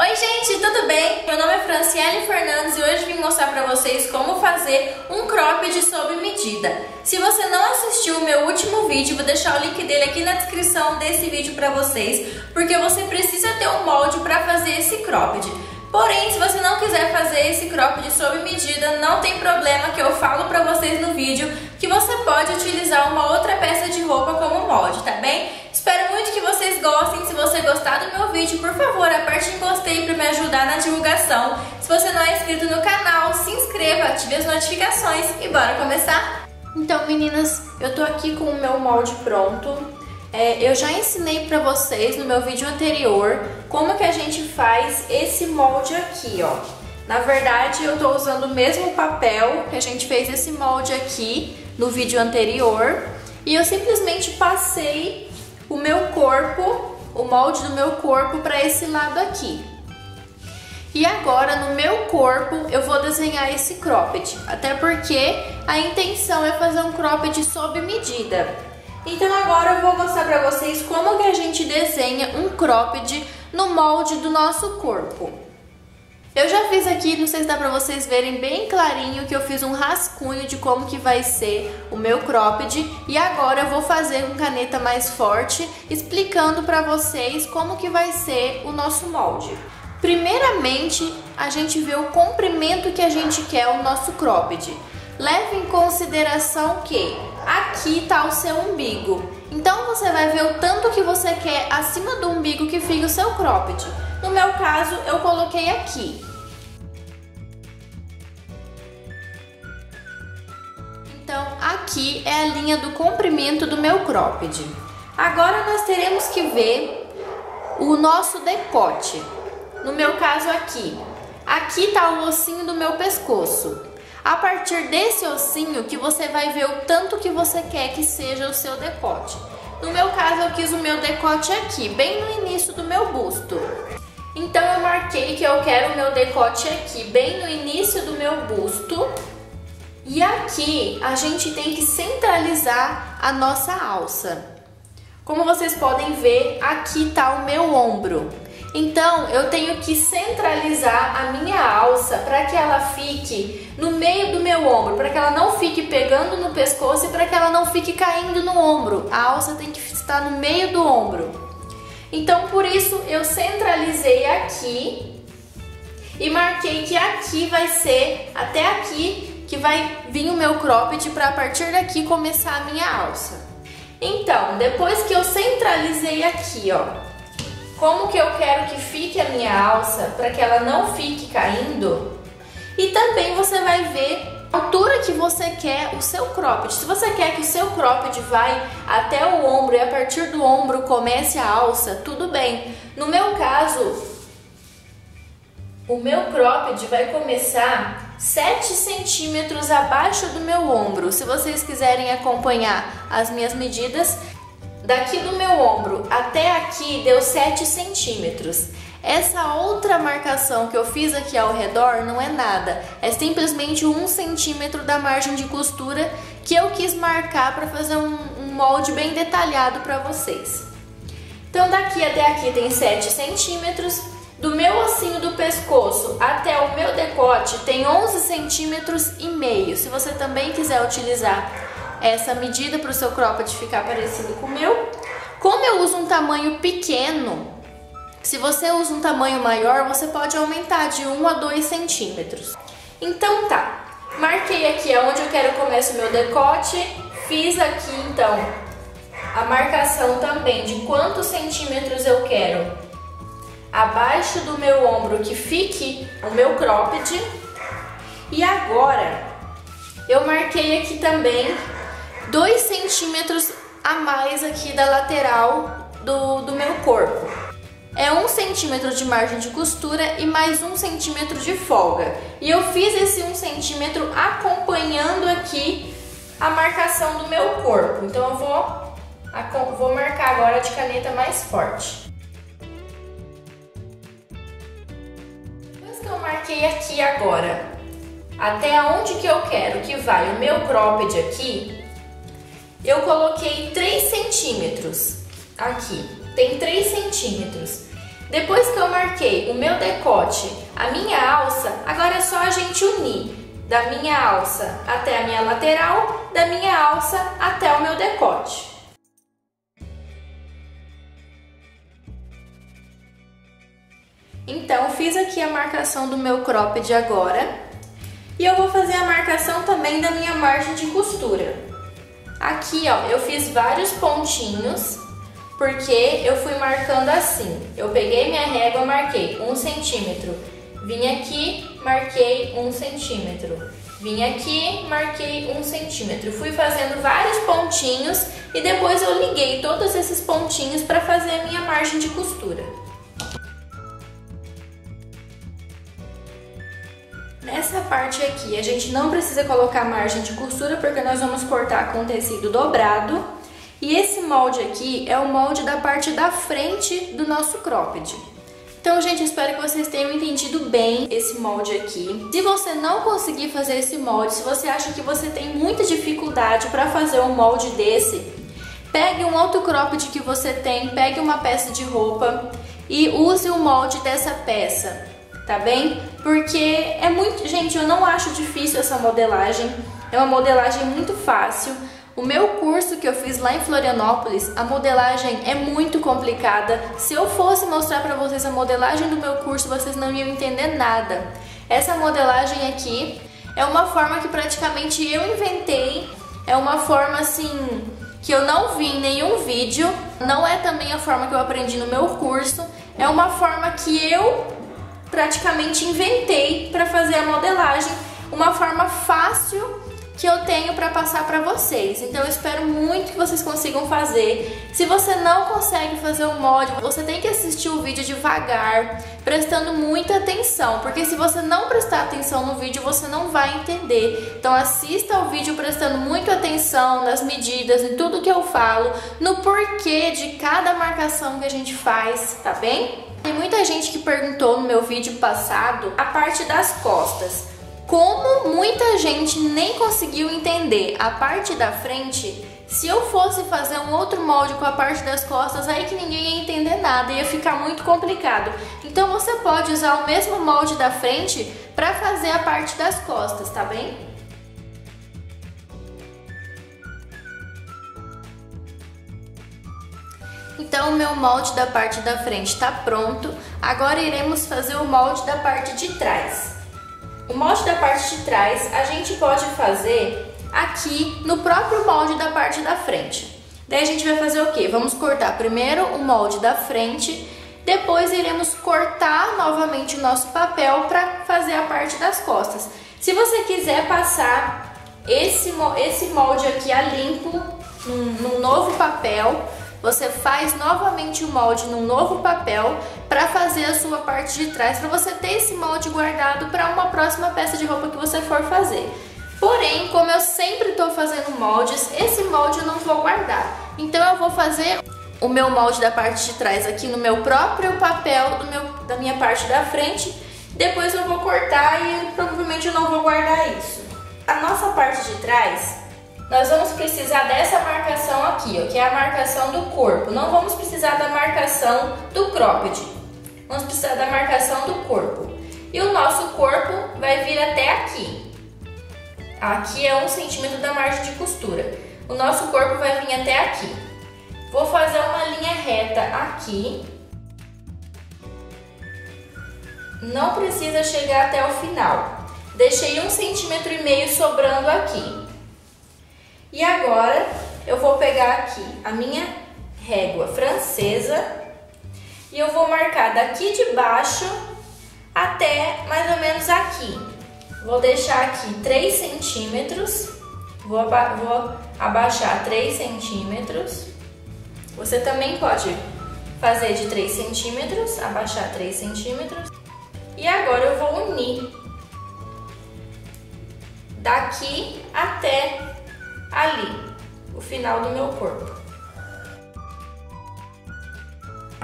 Oi gente, tudo bem? Meu nome é Franciele Fernandes e hoje vim mostrar pra vocês como fazer um cropped sob medida. Se você não assistiu o meu último vídeo, vou deixar o link dele aqui na descrição desse vídeo pra vocês, porque você precisa ter um molde pra fazer esse cropped. Porém, se você não quiser fazer esse cropped sob medida, não tem problema que eu falo pra vocês no vídeo que você pode utilizar uma outra peça de roupa como molde, tá bem? Espero muito que vocês gostem. Se você gostar do meu vídeo, por favor, aperte em gostei para me ajudar na divulgação. Se você não é inscrito no canal, se inscreva, ative as notificações e bora começar? Então, meninas, eu tô aqui com o meu molde pronto. É, eu já ensinei para vocês no meu vídeo anterior como que a gente faz esse molde aqui, ó. Na verdade, eu tô usando o mesmo papel que a gente fez esse molde aqui no vídeo anterior e eu simplesmente passei o meu corpo, o molde do meu corpo para esse lado aqui. E agora no meu corpo eu vou desenhar esse cropped, até porque a intenção é fazer um cropped sob medida. Então agora eu vou mostrar para vocês como que a gente desenha um cropped no molde do nosso corpo. Eu já fiz aqui, não sei se dá pra vocês verem bem clarinho que eu fiz um rascunho de como que vai ser o meu cropped e agora eu vou fazer com caneta mais forte explicando pra vocês como que vai ser o nosso molde. Primeiramente, a gente vê o comprimento que a gente quer o nosso cropped. Leve em consideração que aqui está o seu umbigo. Então você vai ver o tanto que você quer acima do umbigo que fica o seu cropped. No meu caso, eu coloquei aqui. Então, aqui é a linha do comprimento do meu cropped. Agora nós teremos que ver o nosso decote. No meu caso aqui. Aqui está o ossinho do meu pescoço. A partir desse ossinho que você vai ver o tanto que você quer que seja o seu decote. No meu caso, eu quis o meu decote aqui, bem no início do meu busto. Então eu marquei que eu quero o meu decote aqui, bem no início do meu busto. E aqui a gente tem que centralizar a nossa alça. Como vocês podem ver, aqui está o meu ombro. Então, eu tenho que centralizar a minha alça para que ela fique no meio do meu ombro, para que ela não fique pegando no pescoço e para que ela não fique caindo no ombro. A alça tem que estar no meio do ombro. Então, por isso, eu centralizei aqui e marquei que aqui vai ser, até aqui, que vai vir o meu cropped para a partir daqui começar a minha alça. Então, depois que eu centralizei aqui, ó, como que eu quero que fique a minha alça para que ela não fique caindo. E também você vai ver a altura que você quer o seu cropped. Se você quer que o seu cropped vai até o ombro e a partir do ombro comece a alça, tudo bem. No meu caso, o meu cropped vai começar 7 centímetros abaixo do meu ombro. Se vocês quiserem acompanhar as minhas medidas, Daqui do meu ombro até aqui deu 7 centímetros. Essa outra marcação que eu fiz aqui ao redor não é nada, é simplesmente um centímetro da margem de costura que eu quis marcar para fazer um, um, molde bem detalhado para vocês. Então daqui até aqui tem 7 centímetros, do meu ossinho do pescoço até o meu decote tem 11 centímetros e meio. Se você também quiser utilizar essa medida para o seu cropped ficar parecido com o meu. Como eu uso um tamanho pequeno, se você usa um tamanho maior, você pode aumentar de 1 a 2 centímetros. Então tá, marquei aqui aonde eu quero começar o meu decote, fiz aqui então a marcação também de quantos centímetros eu quero abaixo do meu ombro que fique o meu cropped. E agora eu marquei aqui também 2 centímetros a mais aqui da lateral do, do meu corpo. É um centímetro de margem de costura e mais um centímetro de folga. E eu fiz esse um centímetro acompanhando aqui a marcação do meu corpo. Então eu vou, vou marcar agora de caneta mais forte. Depois que eu marquei aqui agora, até onde que eu quero que vai o meu cropped aqui, eu coloquei 3 centímetros aqui, tem 3 centímetros. Depois que eu marquei o meu decote, a minha alça, agora é só a gente unir da minha alça até a minha lateral, da minha alça até o meu decote. Então, fiz aqui a marcação do meu cropped agora. E eu vou fazer a marcação também da minha margem de costura. Aqui, ó, eu fiz vários pontinhos, porque eu fui marcando assim. Eu peguei minha régua, marquei um centímetro. Vim aqui, marquei um centímetro. Vim aqui, marquei um centímetro. Fui fazendo vários pontinhos e depois eu liguei todos esses pontinhos para fazer a minha margem de costura. Nessa parte aqui, a gente não precisa colocar margem de costura porque nós vamos cortar com tecido dobrado. E esse molde aqui é o molde da parte da frente do nosso cropped. Então, gente, espero que vocês tenham entendido bem esse molde aqui. Se você não conseguir fazer esse molde, se você acha que você tem muita dificuldade para fazer um molde desse, pegue um outro cropped que você tem, pegue uma peça de roupa e use o molde dessa peça tá bem? Porque é muito, gente, eu não acho difícil essa modelagem, é uma modelagem muito fácil. O meu curso que eu fiz lá em Florianópolis, a modelagem é muito complicada. Se eu fosse mostrar para vocês a modelagem do meu curso, vocês não iam entender nada. Essa modelagem aqui é uma forma que praticamente eu inventei, é uma forma assim que eu não vi em nenhum vídeo, não é também a forma que eu aprendi no meu curso, é uma forma que eu praticamente inventei para fazer a modelagem, uma forma fácil que eu tenho para passar para vocês. Então eu espero muito que vocês consigam fazer. Se você não consegue fazer o molde, você tem que assistir o vídeo devagar, prestando muita atenção, porque se você não prestar atenção no vídeo, você não vai entender. Então assista ao vídeo prestando muita atenção nas medidas, em tudo que eu falo, no porquê de cada marcação que a gente faz, tá bem? Tem muita gente que perguntou no meu vídeo passado a parte das costas. Como muita gente nem conseguiu entender a parte da frente, se eu fosse fazer um outro molde com a parte das costas, aí que ninguém ia entender nada, ia ficar muito complicado. Então você pode usar o mesmo molde da frente para fazer a parte das costas, tá bem? Então meu molde da parte da frente está pronto. Agora iremos fazer o molde da parte de trás. O molde da parte de trás a gente pode fazer aqui no próprio molde da parte da frente. Daí a gente vai fazer o que? Vamos cortar primeiro o molde da frente, depois iremos cortar novamente o nosso papel para fazer a parte das costas. Se você quiser passar esse, esse molde aqui a limpo num, num novo papel, você faz novamente o molde num novo papel para fazer a sua parte de trás, para você ter esse molde guardado para uma próxima peça de roupa que você for fazer. Porém, como eu sempre estou fazendo moldes, esse molde eu não vou guardar. Então eu vou fazer o meu molde da parte de trás aqui no meu próprio papel meu, da minha parte da frente. Depois eu vou cortar e provavelmente eu não vou guardar isso. A nossa parte de trás nós vamos precisar dessa marcação aqui, ó, que é a marcação do corpo. Não vamos precisar da marcação do cropped. Vamos precisar da marcação do corpo. E o nosso corpo vai vir até aqui. Aqui é um centímetro da margem de costura. O nosso corpo vai vir até aqui. Vou fazer uma linha reta aqui. Não precisa chegar até o final. Deixei um centímetro e meio sobrando aqui. E agora eu vou pegar aqui a minha régua francesa e eu vou marcar daqui de baixo até mais ou menos aqui. Vou deixar aqui 3 centímetros, vou, aba vou abaixar 3 centímetros. Você também pode fazer de 3 centímetros, abaixar 3 centímetros. E agora eu vou unir daqui até ali, o final do meu corpo.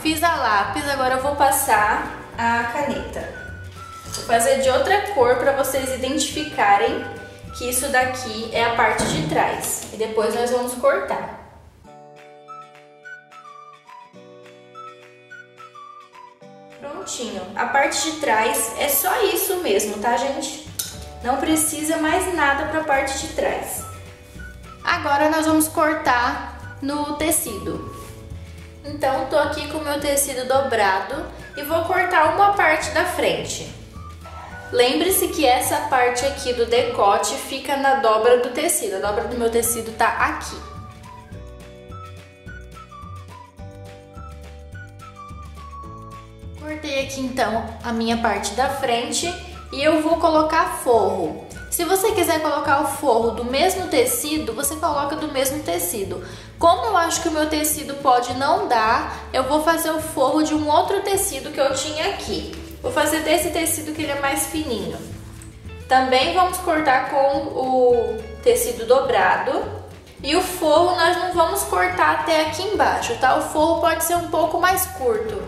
Fiz a lápis, agora eu vou passar a caneta. Vou fazer de outra cor para vocês identificarem que isso daqui é a parte de trás. E depois nós vamos cortar. prontinho. A parte de trás é só isso mesmo, tá, gente? Não precisa mais nada para a parte de trás. Agora nós vamos cortar no tecido. Então, tô aqui com o meu tecido dobrado e vou cortar uma parte da frente. Lembre-se que essa parte aqui do decote fica na dobra do tecido. A dobra do meu tecido tá aqui. Cortei aqui então a minha parte da frente e eu vou colocar forro. Se você quiser colocar o forro do mesmo tecido, você coloca do mesmo tecido. Como eu acho que o meu tecido pode não dar, eu vou fazer o forro de um outro tecido que eu tinha aqui. Vou fazer desse tecido que ele é mais fininho. Também vamos cortar com o tecido dobrado. E o forro nós não vamos cortar até aqui embaixo, tá? O forro pode ser um pouco mais curto.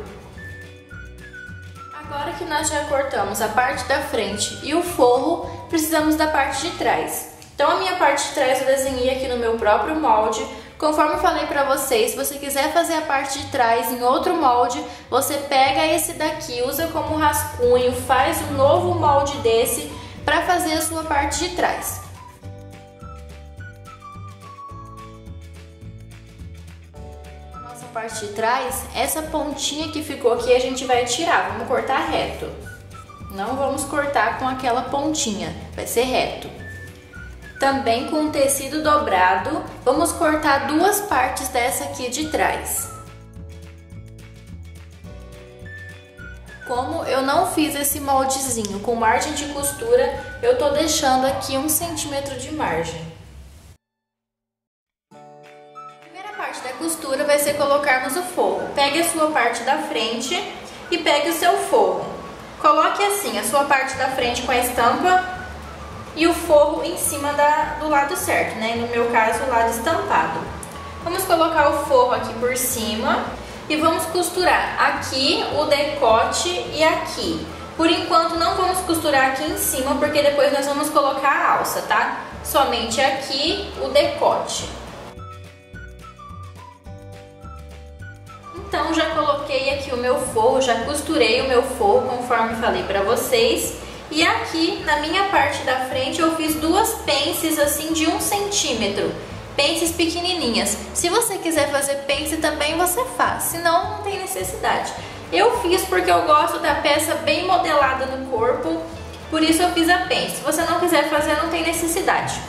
Agora que nós já cortamos a parte da frente e o forro, precisamos da parte de trás. Então a minha parte de trás eu desenhei aqui no meu próprio molde, Conforme eu falei para vocês, se você quiser fazer a parte de trás em outro molde, você pega esse daqui, usa como rascunho, faz um novo molde desse para fazer a sua parte de trás. Nossa parte de trás, essa pontinha que ficou aqui a gente vai tirar, vamos cortar reto. Não vamos cortar com aquela pontinha, vai ser reto. Também com o tecido dobrado, vamos cortar duas partes dessa aqui de trás. Como eu não fiz esse moldezinho com margem de costura, eu tô deixando aqui um centímetro de margem. A primeira parte da costura vai ser colocarmos o forro. Pegue a sua parte da frente e pegue o seu forro. Coloque assim a sua parte da frente com a estampa e o forro em cima da, do lado certo, né? No meu caso, o lado estampado. Vamos colocar o forro aqui por cima e vamos costurar aqui o decote e aqui. Por enquanto não vamos costurar aqui em cima, porque depois nós vamos colocar a alça, tá? Somente aqui o decote. Então já coloquei aqui o meu forro, já costurei o meu forro conforme falei pra vocês. E aqui na minha parte da frente eu fiz duas pences assim de um centímetro, pences pequenininhas. Se você quiser fazer pence também você faz, senão não tem necessidade. Eu fiz porque eu gosto da peça bem modelada no corpo, por isso eu fiz a pence. Se você não quiser fazer, não tem necessidade.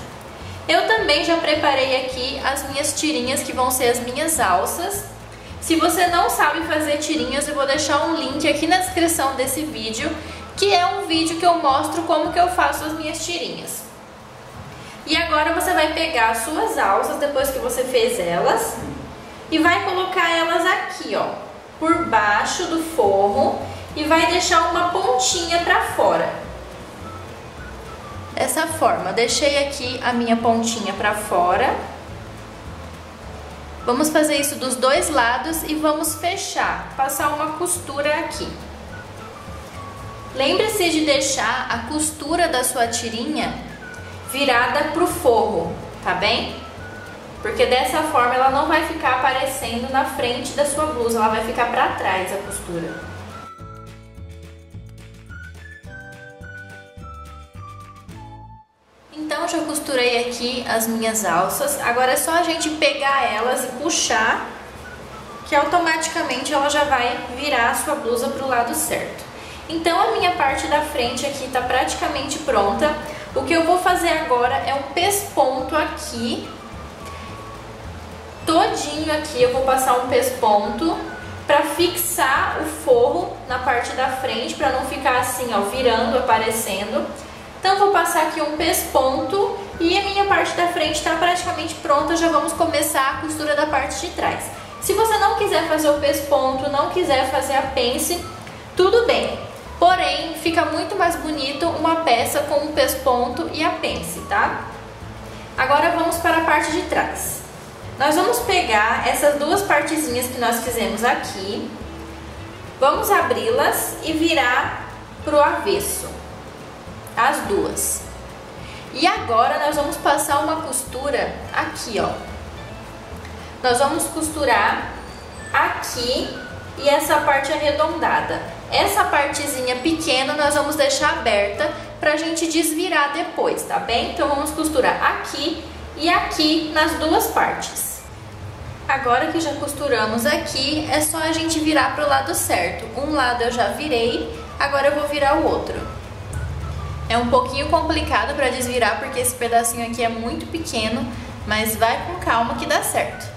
Eu também já preparei aqui as minhas tirinhas, que vão ser as minhas alças. Se você não sabe fazer tirinhas, eu vou deixar um link aqui na descrição desse vídeo que é um vídeo que eu mostro como que eu faço as minhas tirinhas. E agora você vai pegar as suas alças, depois que você fez elas, e vai colocar elas aqui, ó, por baixo do forro e vai deixar uma pontinha para fora. Dessa forma, deixei aqui a minha pontinha para fora. Vamos fazer isso dos dois lados e vamos fechar, passar uma costura aqui. Lembre-se de deixar a costura da sua tirinha virada para o forro, tá bem? Porque dessa forma ela não vai ficar aparecendo na frente da sua blusa, ela vai ficar para trás a costura. Costurei aqui as minhas alças, agora é só a gente pegar elas e puxar, que automaticamente ela já vai virar a sua blusa para o lado certo. Então a minha parte da frente aqui está praticamente pronta. O que eu vou fazer agora é um pesponto aqui. Todinho aqui eu vou passar um pesponto para fixar o forro na parte da frente, para não ficar assim, ó, virando, aparecendo. Então vou passar aqui um pesponto e a minha parte da frente está praticamente pronta, já vamos começar a costura da parte de trás. Se você não quiser fazer o pesponto, não quiser fazer a pence, tudo bem. Porém, fica muito mais bonito uma peça com o pesponto e a pence, tá? Agora vamos para a parte de trás. Nós vamos pegar essas duas partezinhas que nós fizemos aqui, vamos abri-las e virar para o avesso, as duas. E agora nós vamos passar uma costura aqui, ó. Nós vamos costurar aqui e essa parte arredondada. Essa partezinha pequena nós vamos deixar aberta pra gente desvirar depois, tá bem? Então vamos costurar aqui e aqui nas duas partes. Agora que já costuramos aqui, é só a gente virar pro lado certo. Um lado eu já virei, agora eu vou virar o outro. É um pouquinho complicado para desvirar porque esse pedacinho aqui é muito pequeno, mas vai com calma que dá certo.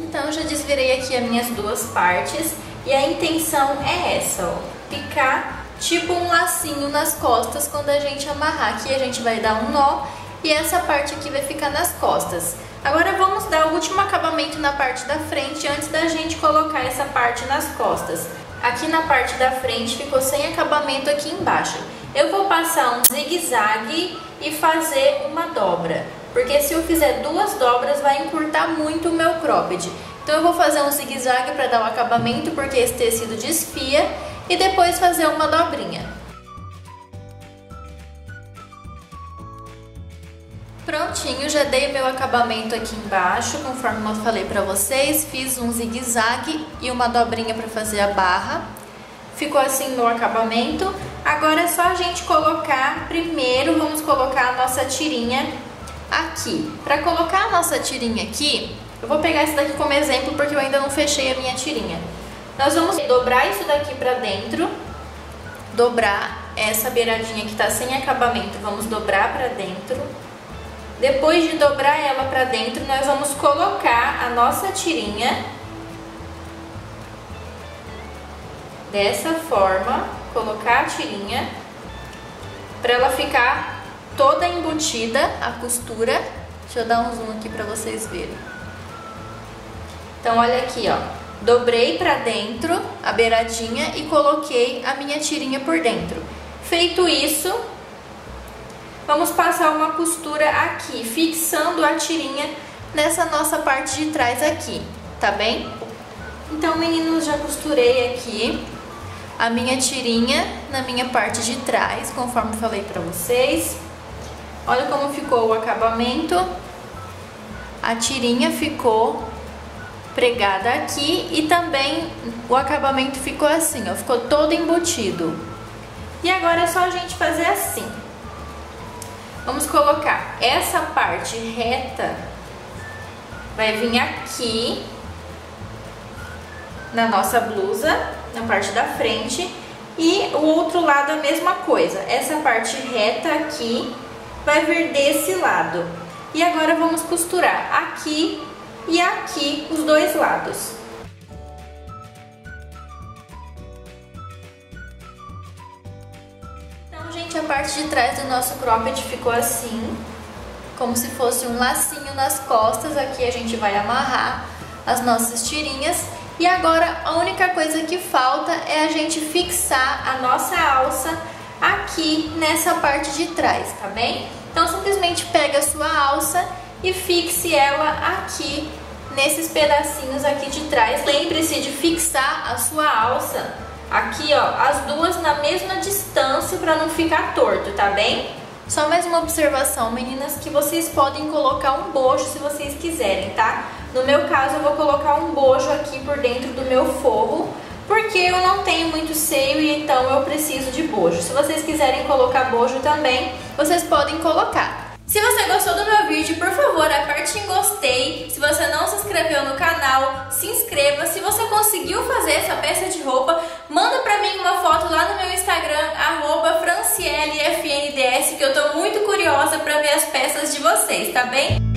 Então já desvirei aqui as minhas duas partes e a intenção é essa, ó, ficar tipo um lacinho nas costas quando a gente amarrar. Aqui a gente vai dar um nó e essa parte aqui vai ficar nas costas. Agora vamos dar o último acabamento na parte da frente antes da gente colocar essa parte nas costas. Aqui na parte da frente ficou sem acabamento aqui embaixo. Eu vou passar um zigue-zague e fazer uma dobra, porque se eu fizer duas dobras vai encurtar muito o meu cropped. Então eu vou fazer um zigue-zague para dar o um acabamento, porque esse tecido desfia, e depois fazer uma dobrinha. Prontinho, já dei meu acabamento aqui embaixo, conforme eu falei pra vocês. Fiz um zigue-zague e uma dobrinha pra fazer a barra. Ficou assim meu acabamento. Agora é só a gente colocar, primeiro vamos colocar a nossa tirinha aqui. Pra colocar a nossa tirinha aqui, eu vou pegar esse daqui como exemplo porque eu ainda não fechei a minha tirinha. Nós vamos dobrar isso daqui pra dentro, dobrar essa beiradinha que tá sem acabamento, vamos dobrar pra dentro depois de dobrar ela para dentro, nós vamos colocar a nossa tirinha dessa forma, colocar a tirinha para ela ficar toda embutida a costura. Deixa eu dar um zoom aqui para vocês verem. Então olha aqui, ó. Dobrei para dentro a beiradinha e coloquei a minha tirinha por dentro. Feito isso, Vamos passar uma costura aqui, fixando a tirinha nessa nossa parte de trás aqui, tá bem? Então, meninos, já costurei aqui a minha tirinha na minha parte de trás, conforme falei pra vocês. Olha como ficou o acabamento. A tirinha ficou pregada aqui e também o acabamento ficou assim, ó, ficou todo embutido. E agora é só a gente fazer assim. Vamos colocar essa parte reta, vai vir aqui na nossa blusa, na parte da frente, e o outro lado a mesma coisa. Essa parte reta aqui vai vir desse lado. E agora vamos costurar aqui e aqui os dois lados. Gente, a parte de trás do nosso cropped ficou assim, como se fosse um lacinho nas costas. Aqui a gente vai amarrar as nossas tirinhas. E agora a única coisa que falta é a gente fixar a nossa alça aqui nessa parte de trás, tá bem? Então simplesmente pega a sua alça e fixe ela aqui nesses pedacinhos aqui de trás. Lembre-se de fixar a sua alça Aqui, ó, as duas na mesma distância para não ficar torto, tá bem? Só mais uma observação, meninas, que vocês podem colocar um bojo se vocês quiserem, tá? No meu caso, eu vou colocar um bojo aqui por dentro do meu forro, porque eu não tenho muito seio e então eu preciso de bojo. Se vocês quiserem colocar bojo também, vocês podem colocar. Se você gostou do meu vídeo, por favor, aperte em gostei. Se você não se inscreveu no canal, se inscreva. Se você conseguiu fazer essa peça de roupa, manda pra mim uma foto lá no meu Instagram, arroba francielefnds, que eu tô muito curiosa pra ver as peças de vocês, tá bem?